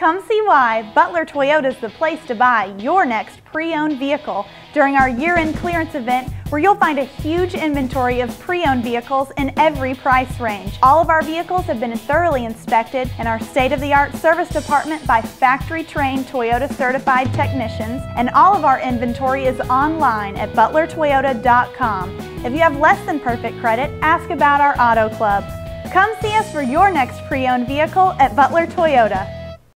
Come see why Butler Toyota is the place to buy your next pre-owned vehicle during our year-end clearance event where you'll find a huge inventory of pre-owned vehicles in every price range. All of our vehicles have been thoroughly inspected in our state-of-the-art service department by factory-trained Toyota certified technicians and all of our inventory is online at butlertoyota.com. If you have less than perfect credit, ask about our auto club. Come see us for your next pre-owned vehicle at Butler Toyota.